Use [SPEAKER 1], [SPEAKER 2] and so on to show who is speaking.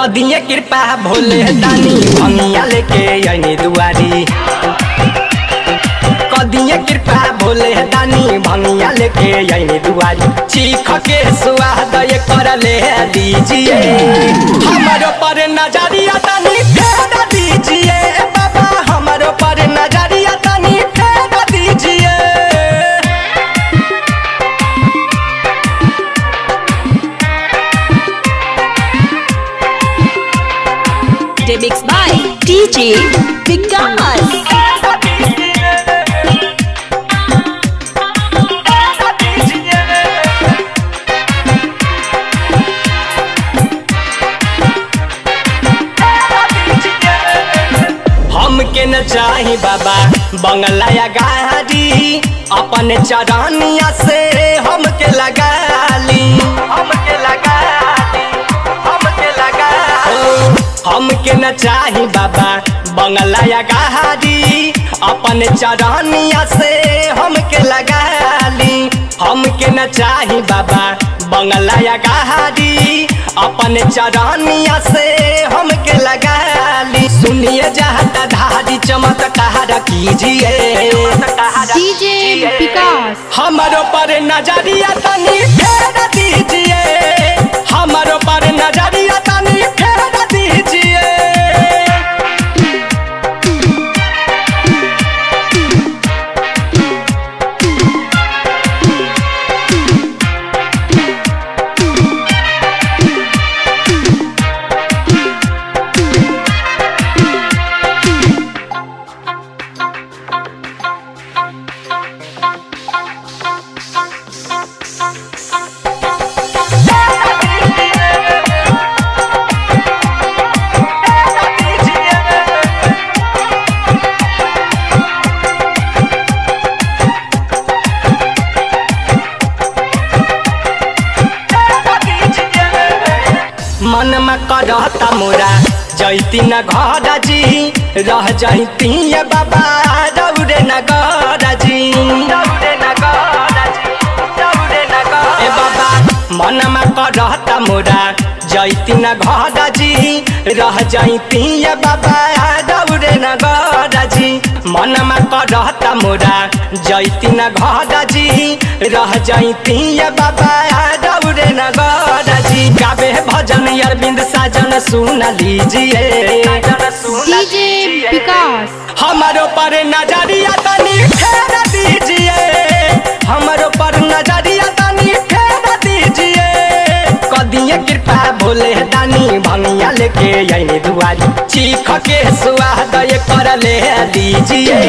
[SPEAKER 1] कदिए कृपा भोले दानी भंगिया लेके अनी दुआरी। कदिए कृपा भोले दानी भंगिया लेके अनी दुआरी। चीख के स्वाद कर ले दीजिए। हमारे पर नज़रिया दानी दीजिए।
[SPEAKER 2] By DJ Vikas.
[SPEAKER 1] हमके न चाही बाबा, बंगला या गाड़ी। अपने चरनिया से हमके लगा ली हमके लगा न चाही बाबा बंगला या गाड़ी अपने चरनिया से हमके लगा ली हमके न चाही बाबा बंगला या गाड़ी अपने चरनिया से हमके लगा ली सुनिए जहता धारी चमत्कार कीजिए. हमारो पर नज़रिया तनी फेर दीजिए। मन में करता मोरा। जैती न घर जी रह जैती बाबा। दौड़े न घर जी मन में करता मोरा। जैती न घर जी रह जैती बाबा। दौड़े न घर जी मन में करता मोरा। जैती न घर जी रह जैती बाबा। गावे भजन अरविंद साजन सुन लीजिए। हमारो पर नज़रिया तनी फेर दीजिए। हमारो पर नज़रिया तनी फेर दीजिए। कदिए कृपा भोले दानी भंगिया लेके अनी दुआरी। चीख के स्वाद कर ले लीजिए